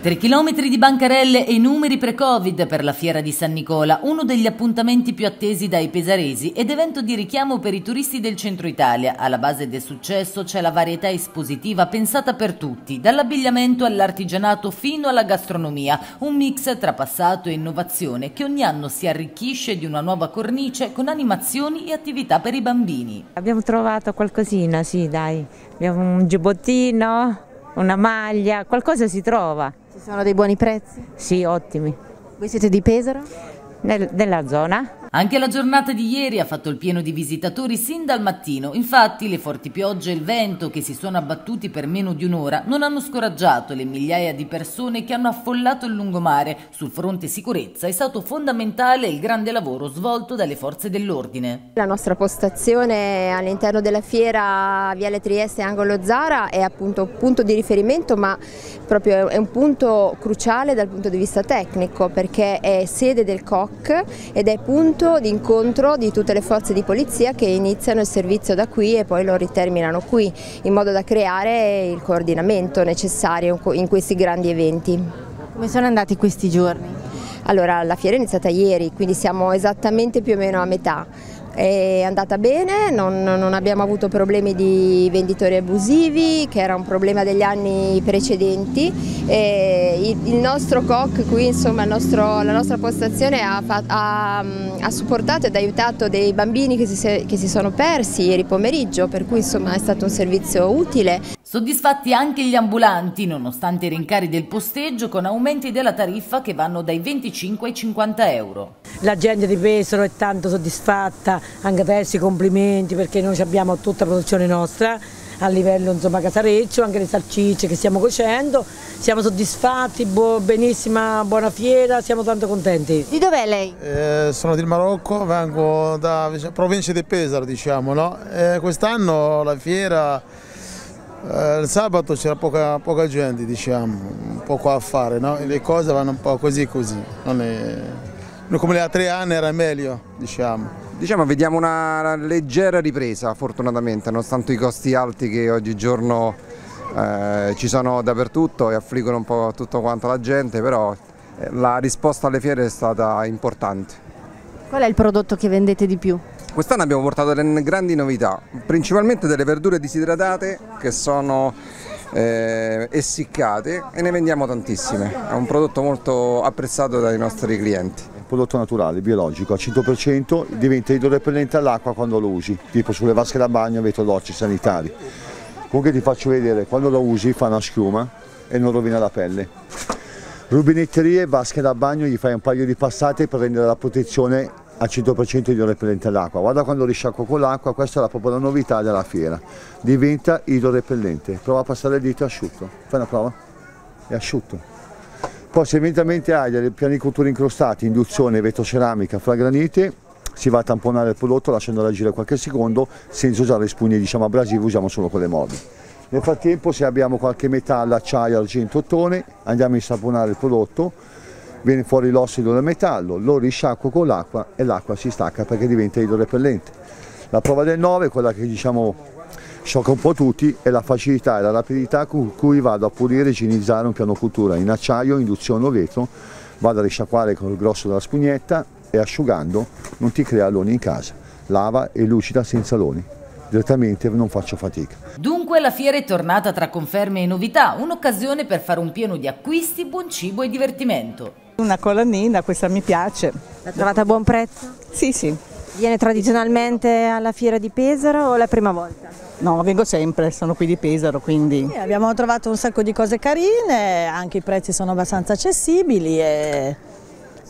Tre chilometri di bancarelle e numeri pre-Covid per la fiera di San Nicola, uno degli appuntamenti più attesi dai pesaresi ed evento di richiamo per i turisti del centro Italia. Alla base del successo c'è la varietà espositiva pensata per tutti, dall'abbigliamento all'artigianato fino alla gastronomia, un mix tra passato e innovazione che ogni anno si arricchisce di una nuova cornice con animazioni e attività per i bambini. Abbiamo trovato qualcosina, sì dai, abbiamo un giubbottino, una maglia, qualcosa si trova. Ci sono dei buoni prezzi? Sì, ottimi. Voi siete di Pesaro? Nel, della zona. Anche la giornata di ieri ha fatto il pieno di visitatori sin dal mattino. Infatti, le forti piogge e il vento che si sono abbattuti per meno di un'ora non hanno scoraggiato le migliaia di persone che hanno affollato il lungomare. Sul fronte sicurezza è stato fondamentale il grande lavoro svolto dalle forze dell'ordine. La nostra postazione all'interno della fiera Viale Trieste Angolo Zara è appunto un punto di riferimento, ma proprio è un punto cruciale dal punto di vista tecnico perché è sede del COC ed è punto punto di incontro di tutte le forze di polizia che iniziano il servizio da qui e poi lo riterminano qui, in modo da creare il coordinamento necessario in questi grandi eventi. Come sono andati questi giorni? Allora, la fiera è iniziata ieri, quindi siamo esattamente più o meno a metà è andata bene, non, non, abbiamo avuto problemi di venditori abusivi che era un problema degli anni precedenti il, il, nostro COC qui, insomma nostro, la nostra postazione ha, ha, ha, supportato ed aiutato dei bambini che si, che si sono persi ieri pomeriggio per cui insomma è stato un servizio utile. Soddisfatti anche gli ambulanti, nonostante i rincari del posteggio, con aumenti della tariffa che vanno dai 25 ai 50 euro. La gente di Pesaro è tanto soddisfatta, anche adesso i complimenti perché noi abbiamo tutta la produzione nostra a livello insomma, casareccio, anche le salsicce che stiamo cuocendo, siamo soddisfatti, bu benissima, buona fiera, siamo tanto contenti. Di dov'è lei? Eh, sono del Marocco, vengo da provincia di Pesaro diciamo, no? eh, quest'anno la fiera eh, il sabato c'era poca, poca, gente, diciamo, poco a fare, no? le cose vanno un po' così così, non è... come le altre anni era meglio, diciamo. Diciamo vediamo una leggera ripresa fortunatamente, nonostante i costi alti che oggigiorno eh, ci sono dappertutto e affliggono un po' tutto quanto la gente, però eh, la risposta alle fiere è stata importante. Qual è il prodotto che vendete di più? Quest'anno abbiamo portato delle grandi novità, principalmente delle verdure disidratate che sono eh, essiccate e ne vendiamo tantissime. È un prodotto molto apprezzato dai nostri clienti. Un prodotto naturale, biologico, al 100% diventa idrorepellente all'acqua quando lo usi, tipo sulle vasche da bagno, vetodocci sanitari. Comunque ti faccio vedere, quando lo usi fa una schiuma e non rovina la pelle. Rubinetterie, vasche da bagno, gli fai un paio di passate per rendere la protezione al 100% idrorepellente all'acqua. Guarda quando risciacquo con l'acqua, questa è proprio la novità della fiera. Diventa idrorepellente. Prova a passare il dito, asciutto. Fai una prova? È asciutto. Poi se eventualmente hai delle pianicolture incrostate, induzione, vetroceramica, flagranite, si va a tamponare il prodotto lasciandolo agire qualche secondo senza usare le spugne diciamo, abrasive, usiamo solo quelle mobili. Nel frattempo se abbiamo qualche metallo, acciaio, argento, ottone, andiamo a insaponare il prodotto, viene fuori l'ossido del metallo, lo risciacquo con l'acqua e l'acqua si stacca perché diventa idrorepellente. La prova del 9, quella che diciamo sciocca un po' tutti, è la facilità e la rapidità con cui vado a pulire e igienizzare un piano cultura in acciaio, induzione o vetro, vado a risciacquare con il grosso della spugnetta e asciugando non ti crea loni in casa, lava e lucida senza loni direttamente non faccio fatica. Dunque la fiera è tornata tra conferme e novità, un'occasione per fare un pieno di acquisti, buon cibo e divertimento. Una colonnina, questa mi piace. L'ha trovata a buon prezzo? Sì, sì. Viene tradizionalmente alla fiera di Pesaro o è la prima volta? No, vengo sempre, sono qui di Pesaro, quindi... Sì, abbiamo trovato un sacco di cose carine, anche i prezzi sono abbastanza accessibili e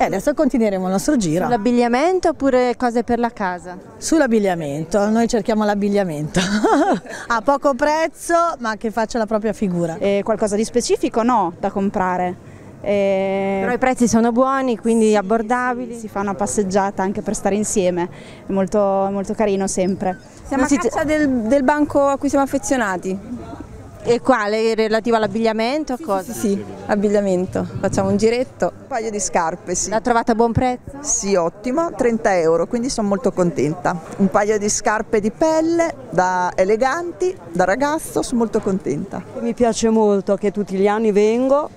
e adesso continueremo il nostro giro. Sull'abbigliamento oppure cose per la casa? Sull'abbigliamento, noi cerchiamo l'abbigliamento. a poco prezzo ma che faccia la propria figura. E qualcosa di specifico no da comprare. E... Però i prezzi sono buoni, quindi abbordabili. Si fa una passeggiata anche per stare insieme, è molto, molto carino sempre. Siamo non a caccia del, del banco a cui siamo affezionati. E quale? Relativo all'abbigliamento? Sì, cosa? Sì, sì, abbigliamento. Facciamo un giretto. Un paio di scarpe, sì. L'ha trovata a buon prezzo? Sì, ottimo, 30 euro, quindi sono molto contenta. Un paio di scarpe di pelle, da eleganti, da ragazzo, sono molto contenta. Mi piace molto che tutti gli anni vengo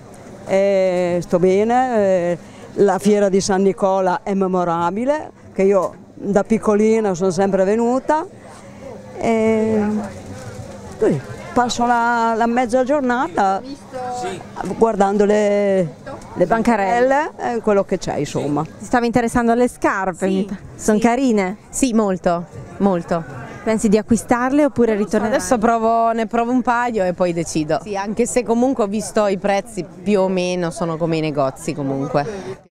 e sto bene, eh, la fiera di San Nicola è memorabile, che io da piccolina sono sempre venuta e così, passo la, la mezza giornata guardando le, le bancarelle e quello che c'è insomma. Ti stava interessando le scarpe? Sì, Sono sì. carine? Sì, molto, molto. Pensi di acquistarle oppure ritornare? Adesso provo, ne provo un paio e poi decido. Sì, anche se comunque ho visto i prezzi più o meno sono come i negozi comunque.